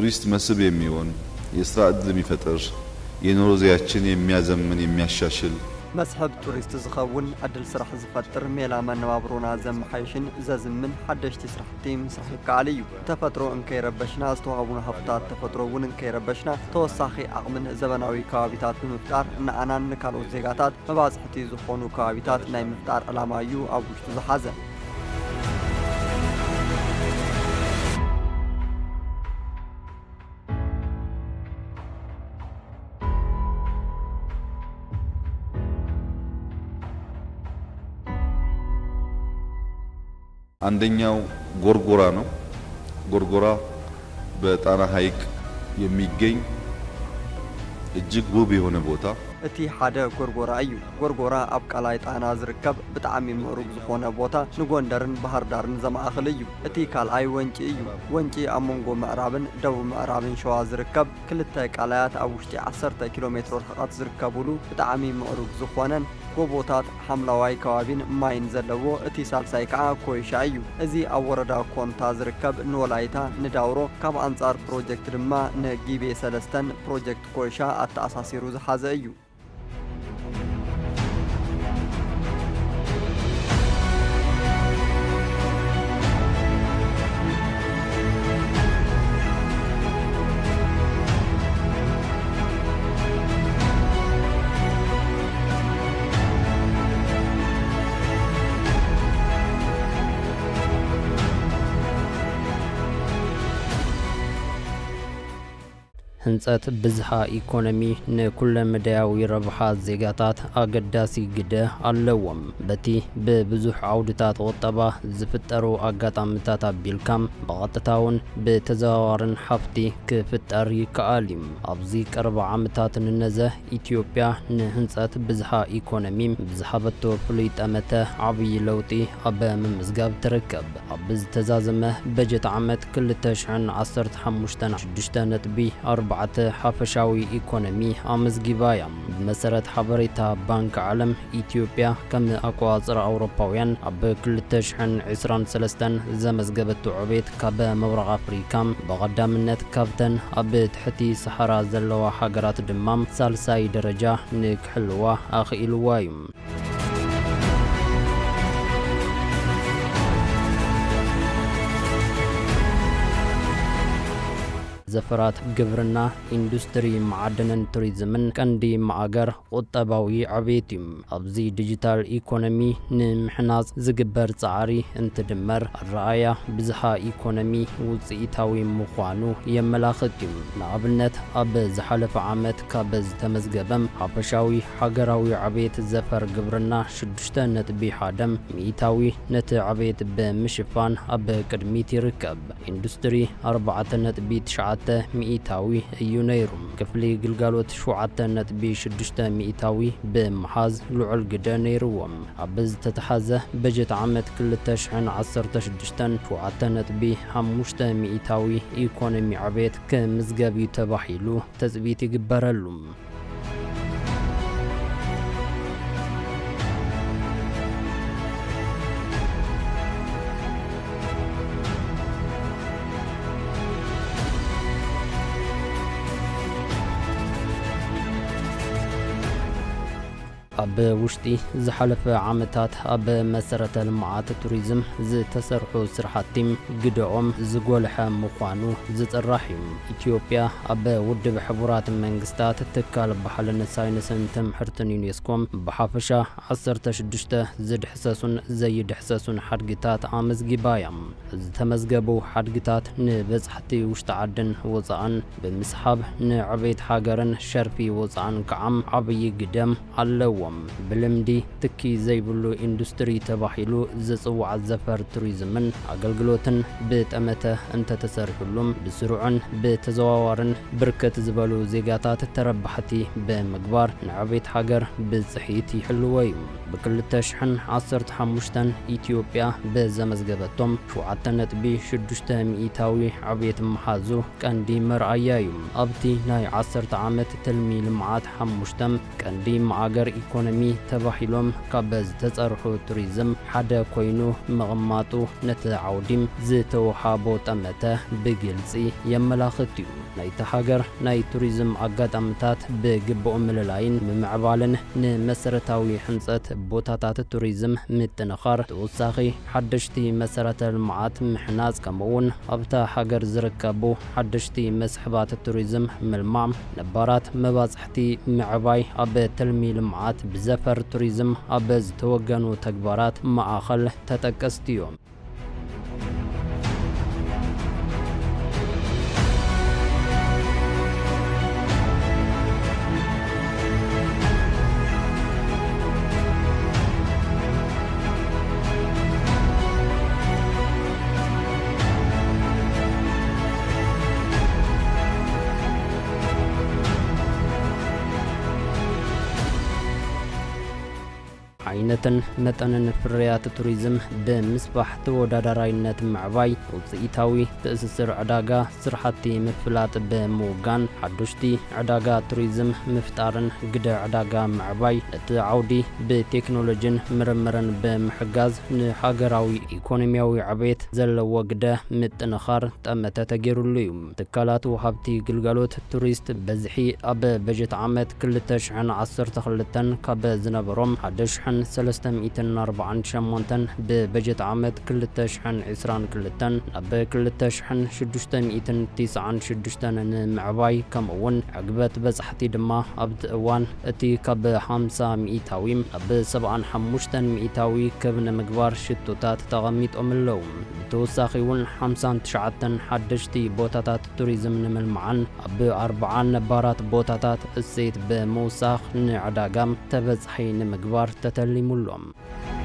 ቱሪስት መስህብ የሚሆን የስራ ዕድል የሚፈጥር የኑሮ ዘያችን የሚያዘምን የሚያሻሽል መስሕብ ቱሪስት ዝኸውን ዕድል ስራሕ ዝፈጥር ሜላ መነባብሮና ዘመሓይሽን ዘዝምን ሓደሽቲ ስራሕቲ ምስራሕ ይከኣል እዩ ተፈጥሮ እንከይረበሽና ዝተዋህቡና ሃብታት ተፈጥሮ እውን እንከይረበሽና ተወሳኺ ዓቕምን ዘበናዊ ከባቢታት ብምፍጣር ንኣናን ንካልኦት ዜጋታት መባፅሕቲ ዝኾኑ ከባቢታት ናይ ምፍጣር ዕላማ እዩ ኣብ ውሽጡ ዝሓዘ አንደኛው ጎርጎራ ነው። ጎርጎራ በጣና ሐይቅ የሚገኝ እጅግ ውብ የሆነ ቦታ እቲ ሓደ ጎርጎራ እዩ ጎርጎራ ኣብ ቃላይ ጣና ዝርከብ ብጣዕሚ ምዕሩግ ዝኾነ ቦታ ንጎንደርን ባህር ዳርን ዘማእኽል እዩ እቲ ካልኣይ ወንጪ እዩ ወንጪ ኣብ መንጎ ምዕራብን ደቡብ ምዕራብን ሸዋ ዝርከብ ክልተ ቃላያት ኣብ ውሽጢ 10 ኪሎ ሜትሮ ርሕቐት ዝርከብሉ ብጣዕሚ ምዕሩግ ዝኾነን ጎቦታት ሓምለዋይ ከባቢን ማይን ዘለዎ እቲ ሳልሳይ ከዓ ኮይሻ እዩ እዚ ኣብ ወረዳ ኮንታ ዝርከብ ንወላይታ ንዳውሮ ካብ ኣንጻር ፕሮጀክት ድማ ንጊቤ ሰለስተን ፕሮጀክት ኮይሻ ኣተኣሳሲሩ ዝሓዘ እዩ ህንፀት ብዝሃ ኢኮኖሚ ንኩለ ምድያዊ ረብሓ ዜጋታት ኣገዳሲ ግደ ኣለዎም በቲ ብብዙሕ ዓውድታት ቁጠባ ዝፍጠሩ ኣጋጣሚታት ኣቢልካም ብቐጥታውን ብተዘዋዋርን ሓፍቲ ክፍጠር ይከኣል እዩ ኣብዚ ቀረባ ዓመታት ንነዘ ኢትዮጵያ ንህንፀት ብዝሃ ኢኮኖሚ ብዝሓበቶ ፍሉይ ጠመተ ዓብዪ ለውጢ ኣበ ምምዝጋብ ትርከብ ኣብ ዝተዛዘመ በጀት ዓመት 2015 6.4 ساعت حافشاوی ایکونمی آمزگی بایم بمسرت حبری تا بانک عالم إثيوبيا كم أقواز را أوروباويان أب كل تشحن عسران سلستن زمز قبت عبيت كاب مورغ أفريكام بغدا منت كابتن أب تحتي صحراء زلوا حقرات دمام سالساي درجة نك حلوة أخي الوايم زفرات جبرنا إندستري معدن توريزمن كندي معجر وطباوي عبيتم أبزي ديجيتال إيكونومي نمحناز زجبر تعري انتدمر الرعاية بزها إيكونومي وزئتاوي مخوانو يملاختم نعبنت أب زحلف عامت كابز تمزجبم حبشاوي حجراوي عبيت زفر جبرنا شدشتا نتبي حادم ميتاوي نت عبيت بمشفان أب كدميتي ركب إندستري أربعة نتبي تشعات ሽዱሽተ ሚኢታዊ እዩ ነይሩ ክፍሊ ግልጋሎት ሸውዓተ ነጥቢ ሽዱሽተ ሚኢታዊ ብምሓዝ ልዑል ግደ ነይርዎም ኣብ ዝተተሓዘ በጀት ዓመት 216 ሸውዓተ ነጥቢ ሓሙሽተ ሚኢታዊ ኢኮኖሚ ዕቤት ክምዝገብ እዩ ተባሂሉ ተፅቢት ይግበረሉ اب وشتي زحلف عامتات اب مسرت المعات توريزم ز تسرح سرحاتيم قدعوم ز قولح مخوانو ز تراحيم اتيوبيا اب ود بحبورات منقستات تكال بحل نساين سنتم حرتن يونيسكوم بحافشة عصر تشدشته زد حساسون زيد حساسون حرقتات عامز قبايم ز تمزقبو حرقتات نبز حتي وشت عدن وزعن بمسحاب نعبيت حاقرن شرفي وزعن كعم عبي قدم اللوم ብልምዲ ትኪ ዘይብሉ ኢንዱስትሪ ተባሂሉ ዝጽዋዕ ዘፈር ቱሪዝምን ኣገልግሎትን ብጠመተ እንተተሰሪሑሉን ብስሩዑን ብተዘዋዋርን ብርክት ዝበሉ ዜጋታት ተረባሕቲ ብምግባር ንዕቤት ሃገር ብፅሒት ይሕልዎ እዩ ብ2015 ኢትዮጵያ ብዘመዝገበቶም 7.6 ሚኢታዊ ዕብየት መሓዙ ቀንዲ መርኣያ እዩ ኣብቲ ናይ 10 ዓመት ትልሚ ልምዓት 5 ቀንዲ መኣገር ኢኮኖሚ ኢኮኖሚ ተባሂሎም ካብ ዝተጸርሑ ቱሪዝም ሓደ ኮይኑ ምቕማጡ ነቲ ዓውዲም ዝተወሃቦ ጠመተ ብግልፂ የመላኽት እዩ ናይቲ ሃገር ናይ ቱሪዝም ኣጋጣሚታት ብግቡእ ምልላይን ምምዕባልን ንመሰረታዊ ሕንፀት ቦታታት ቱሪዝም ምጥንኻር ተወሳኺ ሓደሽቲ መሰረተ ልምዓት ምሕናፅ ከምኡውን ኣብታ ሃገር ዝርከቡ ሓደሽቲ መስሕባት ቱሪዝም ምልማዕ ነባራት መባፅሕቲ ምዕባይ ኣብ ተልሚ ልምዓት ብዘፈር ቱሪዝም ኣብ በዝተወገኑ ተግባራት ማእኸል ተጠቀስቲ እዮም ዕብየትን መጠንን ፍርያት ቱሪዝም ብምስፋሕ ተወዳዳራይነት ምዕባይ ውፅኢታዊ ትእስስር ዕዳጋ ስራሕቲ ምፍላጥ ብምውጋን ሓደሽቲ ዕዳጋ ቱሪዝም ምፍጣርን ግደ ዕዳጋ ምዕባይ እቲ ዓውዲ ብቴክኖሎጅን ምርምርን ብምሕጋዝ ንሃገራዊ ኢኮኖምያዊ ዕብየት ዘለዎ ግደ ምጥንኻር ጠመተ ተገይሩሉ እዩ ትካላት ወሃብቲ ግልጋሎት ቱሪስት በዝሒ ኣብ በጀት ዓመት 2012 ካብ ዝነበሮም 1 304 شمونتن ببجت عمد كل تشحن عسران كلتن نبي كل تشحن شدوشتن إتن تيس عن شدوشتن معباي كم ون عقبت بس حتي دما أبد وان اتي كب حمسة ميتاويم نبي سبعا حموشتن ميتاوي كبن مقبار شدوتات تغميت أملوم تو ساخي ون حمسان تشعتن حدشتي بوتاتات توريزم نمل معن ابو اربعا نبارات بوتاتات السيت بموساخ نعداقام تبزحي نمقبار تتلي Gracias.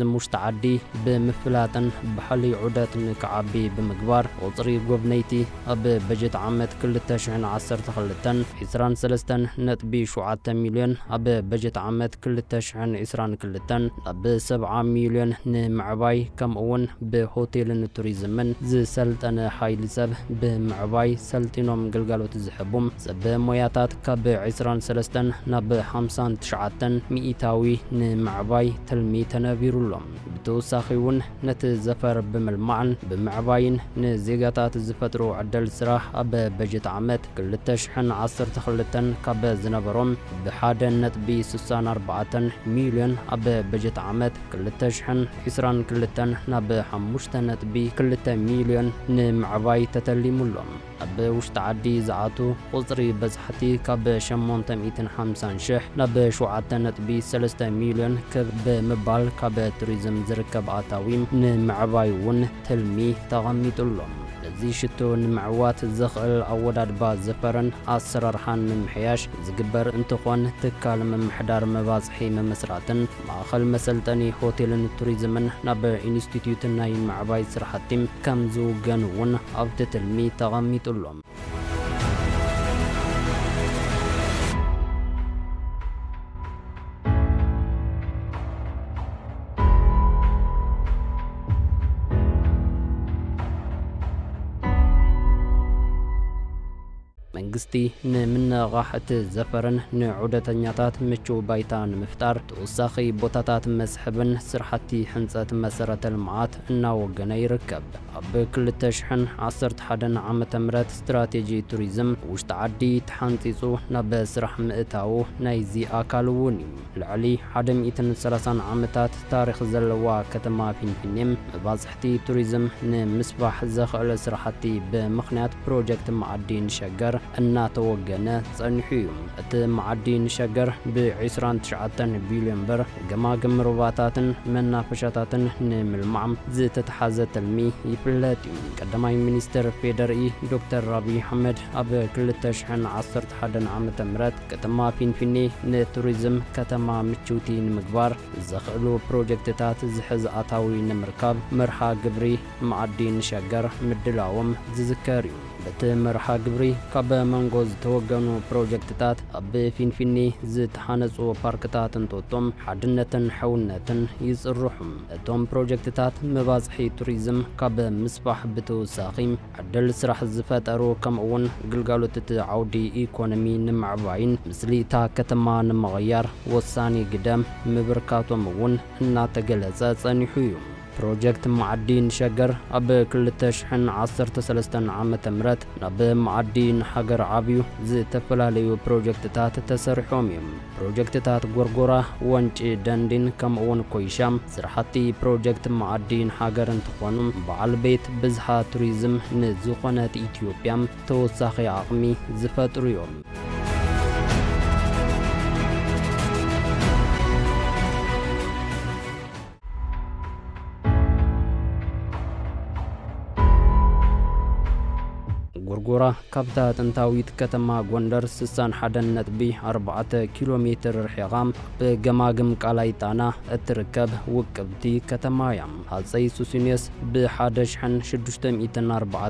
زموش تعدي بمفلاتن بحلي عداتن كعبي بمقبار وطري قبنيتي ببجت عمت كل تشعن عصر تخلتن إسران سلستن نتبي شعات مليون ببجت عمت كل تشعن إسران كلتن بسبعة سبعة مليون نمعباي كم أون بهوتيل توريزمن زي سلتن حي سب بمعباي سلتنوم قلقالو تزحبوم سب موياتات كب عسران سلستن نب حمسان تشعتن مئتاوي نمعباي تلميتن تنابيرو ኩሎም ብተወሳኺውን ነቲ ዘፈር ብምልማዕን ብምዕባይን ንዜጋታት ዝፈጥሩ ዕደል ስራሕ ኣብ በጀት ዓመት 212 ካብ ዝነበሮም ብ1 ነጥቢ 64 ሚልዮን ኣብ በጀት ዓመት 222 ናብ 5 ነጥቢ 2 ሚልዮን ንምዕባይ ተተሊሙሎም ኣብ ውሽጢ ዓዲ ዝዓቱ ቁፅሪ በፃሕቲ ካብ 850 ሽሕ ናብ 7 ነጥቢ 3 ሚልዮን ክብ ብምባል ካብ ቱሪዝም ዝርከብ ኣታዊ ንምዕባይ እውን ትልሚ ተቐሚጡሎም እዚ ሽቶ ንምዕዋት ዝኽእል ኣወዳድባ ዘፈረን ኣሰራርሓን ንምሕያሽ ዝግበር እንትኾን ትካል ምምሕዳር መባፅሒ መመስራትን ማእኸል መሰልጠኒ ሆቴልን ቱሪዝምን ናብ ኢንስቲትዩት ናይ ምዕባይ ስራሕቲ ከም ዝውገን እውን ኣብቲ ትልሚ ተቐሚጡሎም መንግስቲ ንምንቕሓት ዘፈርን ንዑደተኛታት ምቹው ባይታ ንምፍጣር ተወሳኺ ቦታታት መስሕብን ስራሕቲ ሕንፀት መሰረተ ልምዓት እናወገነ ይርከብ بكل تشحن عصرت حدن عام تمرات استراتيجي توريزم وش تعدي تحنتيزو نبس رح مئتاو نايزي اكالووني العلي حدم ايتن سلسان عامتات تاريخ زلوا كتما فين فينيم بازحتي توريزم نمسبح زخل سرحتي بمخنات بروجكت معدين شجر انا توقنا تصنحيهم ات معدين شجر بعسران تشعتن بيلمبر جماجم رباطاتن من نافشاتاتن نم المعم زيت تحازت المي يبل ክልል ቀዳማይ ሚኒስትር ፌደርኢ ዶክተር ኣብዪ ኣሕመድ ኣብ 211 ዓ ም ከተማ ፊንፊኔ ንቱሪዝም ከተማ ምችውቲ ንምግባር ዘኽእሉ ፕሮጀክትታት ዝሕዝ ኣታዊ ንምርካብ መርሃ ግብሪ መዓዲ ንሸገር ምድላዎም ዝዝከር እዩ ብትምርሓ ግብሪ ካብ መንጎ ዝተወገኑ ፕሮጀክትታት ኣብ ፊንፊኒ ዝተሓነፁ ፓርክታት እንቶቶም ሓድነትን ሕውነትን ይፅርሑ እቶም ፕሮጀክትታት መባፅሒ ቱሪዝም ካብ ምስፋሕ ብተወሳኺ ዕድል ስራሕ ዝፈጠሩ ከምኡውን ግልጋሎት እቲ ዓውዲ ኢኮኖሚ ንምዕባይን ምስሊ እታ ከተማ ንምቕያር ወሳኒ ግደ ምብርካቶም እውን እናተገለጸ ጸኒሑ እዩ ፕሮጀክት መዓዲ ንሸገር ኣብ 213 ዓ ም ናብ መዓዲ ንሓገር ዓብዩ ዝተፈላለዩ ፕሮጀክትታት ተሰሪሖም እዮም ፕሮጀክትታት ጎርጎራ ወንጪ ደንዲን ከምኡውን ኮይሻም ስራሕቲ ፕሮጀክት መዓዲ ንሓገር እንትኾኑ በዓል ቤት ብዝሓ ቱሪዝም ንዝኾነት ኢትዮጵያ ተወሳኺ ዓቕሚ ዝፈጥሩ እዮም ጎርጎራ ካብታ ጥንታዊት ከተማ ጎንደር 4 ኪሎ ሜትር ርሒቓ ብገማግም ቃላይ ጣና እትርከብ ውቅብቲ ከተማ እያ ሃፀይ ሱስንዮስ ብ1604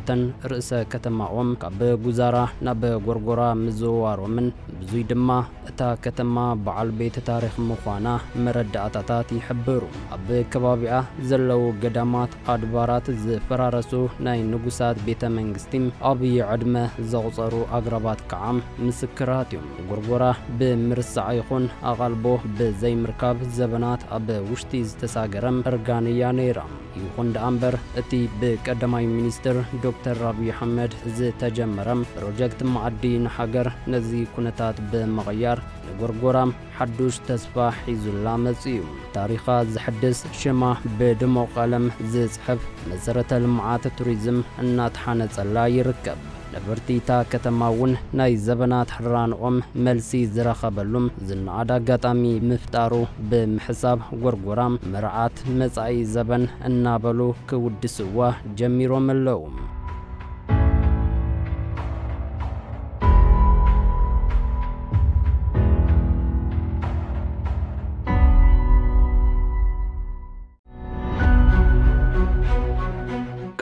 ርእሰ ከተማኦም ካብ ጉዛራ ናብ ጎርጎራ ምዝውዋሮምን ብዙይ ድማ እታ ከተማ በዓል ቤተ ታሪክ ምዃና መረዳእታታት ይሕብሩ ኣብ ከባቢኣ ዘለው ገዳማት ኣድባራት ዝፈራረሱ ናይ ንጉሳት ቤተ መንግስቲ ኣብ ዕድመ ዘቑፀሩ ኣግራባት ከዓ ምስክራት እዮም ጎርጎራ ብምርስዓ ይኹን ኣቓልቦ ብዘይምርካብ ዘበናት ኣብ ውሽጢ ዝተሳገረም እርጋን ነይራ ይኹን ደኣ እምበር እቲ ብቀዳማይ ሚኒስትር ዶክተር ኣብዪ ኣሕመድ ዝተጀመረም ፕሮጀክት መዓዲ ንሃገር ነዚ ኩነታት ብምቕያር ንጎርጎራ ሓዱሽ ተስፋ ሒዙላ እዩ ታሪኻ ዘሕድስ ሽማ ብድሞ ቀለም ዝጽሕፍ መሰረተ ልምዓት ቱሪዝም እናተሓነጸላ ይርከብ ነበርቲታ ከተማ እውን ናይ ዘበናት ሕራንኦም መልሲ ዝረኸበሉም ዝነኣድ ኣጋጣሚ ምፍጣሩ ብምሕሳብ ጎርጎራም መርዓት መጻኢ ዘበን እናበሉ ክውድስዋ ጀሚሮም ኣለዉ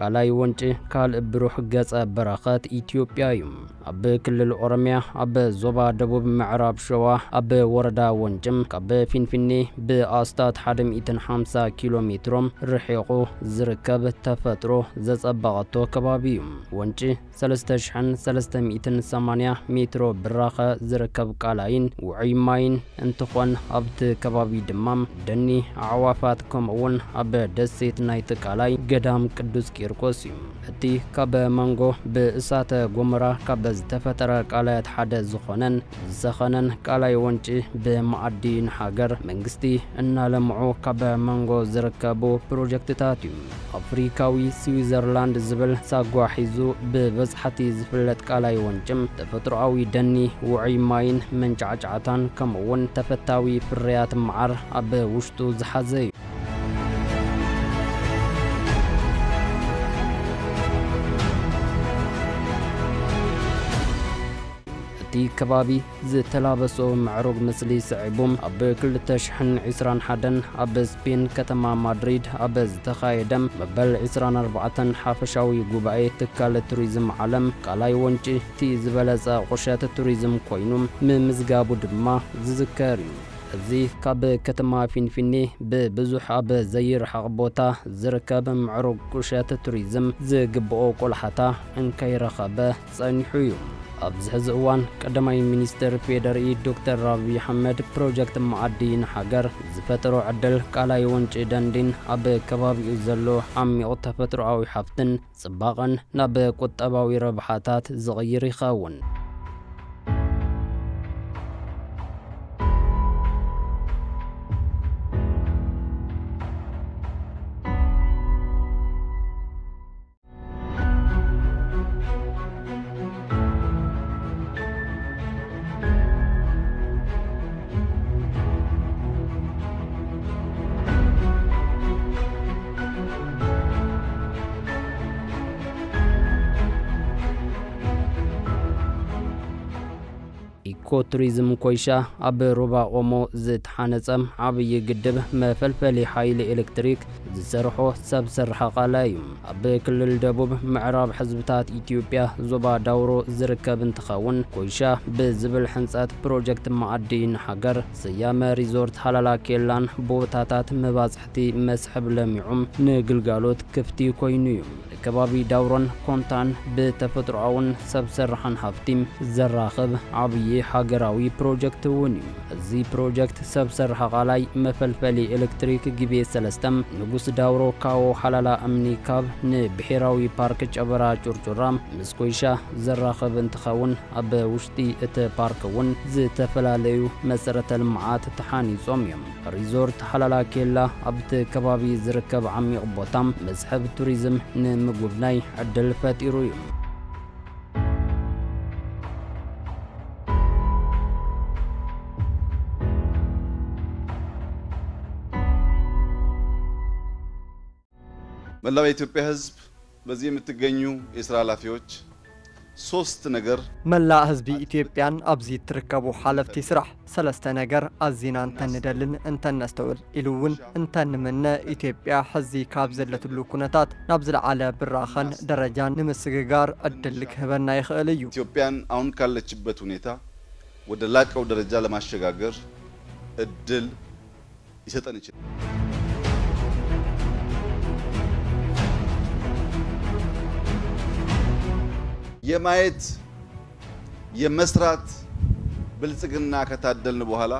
ቃላይ ወንጭ ካልእ ብሩህ ገጸ በረኸት ኢትዮጵያ እዩ ኣብ ክልል ኦሮምያ ኣብ ዞባ ደቡብ ምዕራብ ሸዋ ኣብ ወረዳ ወንጭም ካብ ፊንፊኔ ብኣስታት 150 ኪሎ ሜትሮም ርሒቑ ዝርከብ ተፈጥሮ ዘጸበቐቶ ከባቢ እዩ ወንጭ 3380 ሜትሮ ብራኸ ዝርከብ ቃላይን ውዑይ ማይን እንትኾን ኣብቲ ከባቢ ድማም ደኒ ኣዕዋፋት ከምኡውን ኣብ ደሴት ናይቲ ቃላይ ገዳም ቅዱስ ቂርቆ ማርቆስ እዩ እቲ ካብ መንጎ ብእሳተ ጎሞራ ካብ ዝተፈጠረ ቃላያት ሓደ ዝኾነን ዝሰኸነን ቃላይ ወንጪ ብመኣዲ ንሃገር መንግስቲ እናለምዑ ካብ መንጎ ዝርከቡ ፕሮጀክትታት እዩ ኣፍሪካዊ ስዊዘርላንድ ዝብል ሳጓ ሒዙ ብበዝሓቲ ዝፍለጥ ቃላይ ወንጭም ተፈጥሮኣዊ ደኒ ውዑይ ማይን መንጫዕጫዕታን ከምኡውን ተፈታዊ ፍርያት መዓር ኣብ ውሽጡ ዝሓዘ እዩ ኣብቲ ከባቢ ዝተላበሶ ምዕሩግ ምስሊ ስዒቦም ኣብ 201 ሓደን ኣብ ስፔን ከተማ ማድሪድ ኣብ ዝተኻየደ መበል 24 ሓፈሻዊ ጉባኤ ትካል ቱሪዝም ዓለም ካልኣይ ወንጪ እቲ ዝበለጸ ቁሸት ቱሪዝም ኮይኑ ምምዝጋቡ ድማ ዝዝከር እዩ እዚ ካብ ከተማ ፊንፊኔ ብብዙሕ ኣብ ዘይርሕቕ ቦታ ዝርከብ ምዕሩግ ቁሸት ቱሪዝም ዝግብኦ ቆልሓታ እንከይረኸበ ጸኒሑ እዩ ኣብዚ ሕዚ እዋን ቀዳማይ ሚኒስትር ፌደርኢ ዶክተር ኣብዪ ኣሕመድ ፕሮጀክት መኣዲ ንሓገር ዝፈጠሮ ዕድል ቃላይ ወንጪ ደንዲን ኣብ ከባቢኡ ዘሎ ዓሚቕ ተፈጥሮኣዊ ሃፍትን ጽባቐን ናብ ቁጠባዊ ረብሓታት ዝቕይር ይኸውን ቱሪዝም ኮይሻ ኣብ ሩባ ኦሞ ዝተሓነፀም ዓብዪ ግድብ መፈልፈሊ ሓይሊ ኤሌክትሪክ ዝሰርሖ ሰብ ስራሕ ቓላይ እዩ ኣብ ክልል ደቡብ ምዕራብ ሕዝብታት ኢትዮጵያ ዞባ ዳውሮ ዝርከብ እንትኸውን ኮይሻ ብዝብል ህንፀት ፕሮጀክት መኣዲ ንሃገር ስያመ ሪዞርት ሃላላ ኬላን ቦታታት መባፅሕቲ መስሕብ ለሚዑም ንግልጋሎት ክፍቲ ኮይኑ እዩ ከባቢ ዳውሮን ኮንታን ብተፈጥሮኣውን ሰብ ስራሕን ሃፍቲም ዘራኽብ ዓብዪ ሃገር ብሔራዊ ፕሮጀክት እውን እዩ እዚ ፕሮጀክት ሰብ ስራሕ ቓላይ መፈልፈሊ ኤሌክትሪክ ግቤ ሰለስተም ንጉስ ዳውሮ ካቦ ሓላላ እምኒ ካብ ንብሔራዊ ፓርክ ጨበራ ጩርጩራ ምስ ኮይሻ ዘራኸብ እንትኸውን ኣብ ውሽጢ እቲ ፓርክ እውን ዝተፈላለዩ መሰረተ ልምዓት ተሓኒፆም እዮም ሪዞርት ሓላላ ኬላ ኣብቲ ከባቢ ዝርከብ ዓሚቕ ቦታ መስሕብ ቱሪዝም ንምጉብናይ ዕድል ፈጢሩ እዩ መላው የኢትዮጵያ ሕዝብ በዚህ የምትገኙ የስራ ኃላፊዎች ሶስት ነገር መላ ህዝቢ ኢትዮጵያን ኣብዚ ትርከቡ ሓለፍቲ ስራሕ ሰለስተ ነገር ኣዚና እንተንደልን እንተነስተውዕል ኢሉ እውን እንተንምነ ኢትዮጵያ ሕዚ ካብ ዘለትሉ ኩነታት ናብ ዝለዓለ ብራኸን ደረጃን ንምስግጋር ዕድል ክህበና ይኽእል እዩ ኢትዮጵያን አሁን ካለችበት ሁኔታ ወደ ላቀው ደረጃ ለማሸጋገር እድል ይሰጠን ይችላል የማየት የመስራት ብልጽግና ከታደልን በኋላ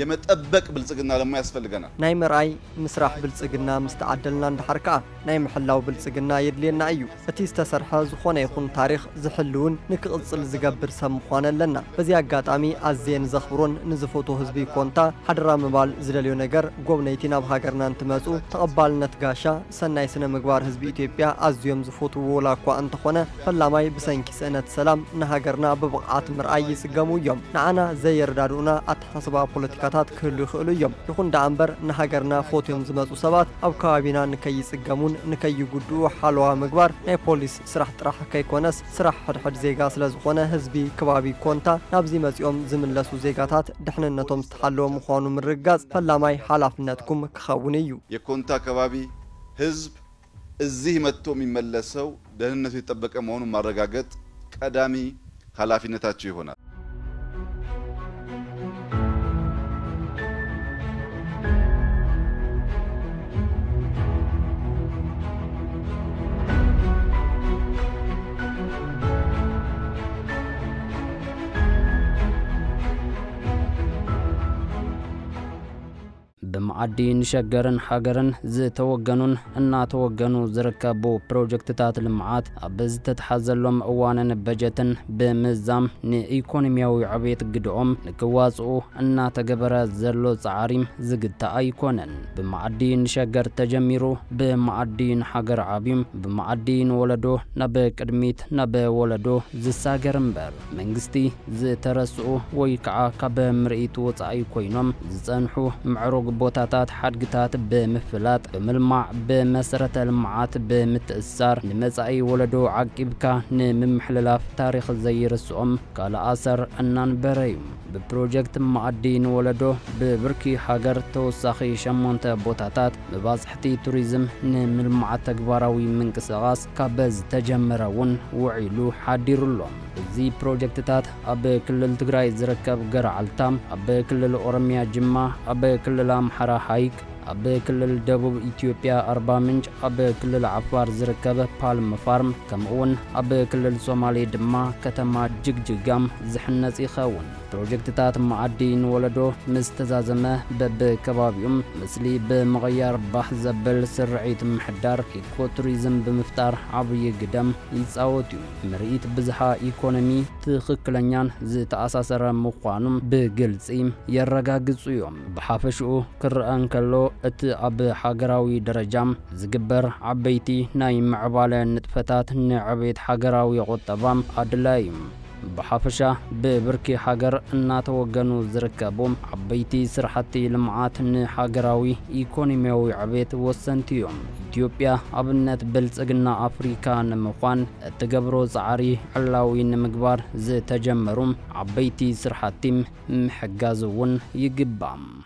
የመጠበቅ ብልጽግና ደሞ ያስፈልገናል ናይ መርኣይ ምስራሕ ብልጽግና ምስ ተዓደልና እንድሓር ከኣ ናይ ምሕላው ብልጽግና የድልየና እዩ እቲ ዝተሰርሐ ዝኾነ ይኹን ታሪክ ዝሕልውን ንክቕጽል ዝገብር ሰብ ምዃነ ኣለና በዚ ኣጋጣሚ ኣዝየን ዘኽብሮን ንዝፈቶ ህዝቢ ኮንታ ሓደራ ምባል ዝደልዮ ነገር ጎብነይቲ ናብ ሃገርና እንትመጹ ተቐባልነት ጋሻ ሰናይ ስነ ምግባር ህዝቢ ኢትዮጵያ ኣዝዮም ዝፈትውዎ ላኳ እንተኾነ ፈላማይ ብሰንኪ ስእነት ሰላም ንሃገርና ብብቕዓት ምርኣይ ይጽገሙ እዮም ንዓና ዘየረዳድኡና ኣተሓስባ ፖለቲካ ምክትካታት ክህሉ ይኽእሉ እዮም ይኹን ዳኣ እምበር ንሃገርና ፈትዮም ዝመፁ ሰባት ኣብ ከባቢና ንከይፅገሙን ንከይጉድኡ ሓለዋ ምግባር ናይ ፖሊስ ስራሕ ጥራሕ ከይኮነስ ስራሕ ሕድሕድ ዜጋ ስለ ዝኾነ ህዝቢ ከባቢ ኮንታ ናብዚ መፂኦም ዝምለሱ ዜጋታት ድሕንነቶም ዝተሓለወ ምዃኑ ምርጋጽ ፈላማይ ሓላፍነትኩም ክኸውን እዩ። የኮንታ ከባቢ ህዝብ እዚህ መጥቶ የሚመለሰው ደህንነቱ የጠበቀ መሆኑን ማረጋገጥ ቀዳሚ ኃላፊነታቸው ይሆናል። መዓዲን ንሸገርን ሃገርን ዝተወገኑን እናተወገኑ ዝርከቡ ፕሮጀክትታት ልምዓት ኣብ ዝተተሓዘሎም እዋንን በጀትን ብምዛም ንኢኮኖምያዊ ዕብየት ግድኦም ንክዋፅኡ እናተገበረ ዘሎ ፃዕሪም ዝግታ ኣይኮነን ብመዓዲ ንሸገር ተጀሚሩ ብመዓዲ ንሃገር ዓብዩም ብመዓዲ ንወለዶ ናብ ቅድሚት ናብ ወለዶ ዝሳገር እምበር መንግስቲ ዝተረስኡ ወይ ከዓ ካብ ምርኢት ወፃኢ ኮይኖም ዝፀንሑ ምዕሩግ ቦታ اشتراطات ሓድግታት ብምፍላጥ ብምልማዕ ብመሰረተ ልምዓት ብምትእስሳር ንመጻኢ ወለዶ ዓቂብካ ንምምሕልላፍ ታሪክ ዘይርስዖም ካልኣሰር እናንበረ እዩ ብፕሮጀክት መኣዲን ወለዶ ብብርኪ ሃገር ተወሳኺ ሸሞንተ ቦታታት ብባዝሕቲ ቱሪዝም ንምልማዕ ተግባራዊ ምንቅስቓስ ካብ ዝተጀመረ እውን ውዒሉ ሓዲሩሎም እዚ ፕሮጀክትታት ኣብ ክልል ትግራይ ዝርከብ ገረዓልታ ኣብ ክልል ኦሮምያ ጅማ ኣብ ክልል ኣምሓራ ሃይክ ኣብ ክልል ደቡብ ኢትዮጵያ ኣርባ ምንጭ ኣብ ክልል ዓፋር ዝርከብ ፓልም ፋርም ከምኡውን ኣብ ክልል ሶማሌ ድማ ከተማ ጅግጅጋም ዝሕነጽ ይኸውን ፕሮጀክት ታት መዓዲን ወለዶ ምስ ተዛዘመ በብከባቢኡም ምስሊ ብምቕያር ባህ ዘበል ስርዒት ምሕዳር ኢኮቱሪዝም ቱሪዝም ብምፍጣር ዓብዪ ግደም ይፃወት እዩ ምርኢት ብዝሓ ኢኮኖሚ ትኽክለኛን ዝተኣሳሰረ ምዃኑ ብግልፂ የረጋግፁ እዮም ብሓፈሽኡ ክርአ ንከሎ እቲ ኣብ ሃገራዊ ደረጃ ዝግበር ዓበይቲ ናይ ምዕባለ ንጥፈታት ንዕቤት ሃገራዊ ቁጠባ ኣድላይ እዩ ብሓፈሻ ብብርኪ ሃገር እናተወገኑ ዝርከቡ ዓበይቲ ስራሕቲ ልምዓት ንሃገራዊ ኢኮኖሚያዊ ዕቤት ወሰንቲ እዮም ኢትዮጵያ ኣብነት ብልጽግና ኣፍሪካ ንምዃን እትገብሮ ፃዕሪ ዕላዊ ንምግባር ዝተጀመሩ ዓበይቲ ስራሕቲ ምሕጋዝ እውን ይግባእ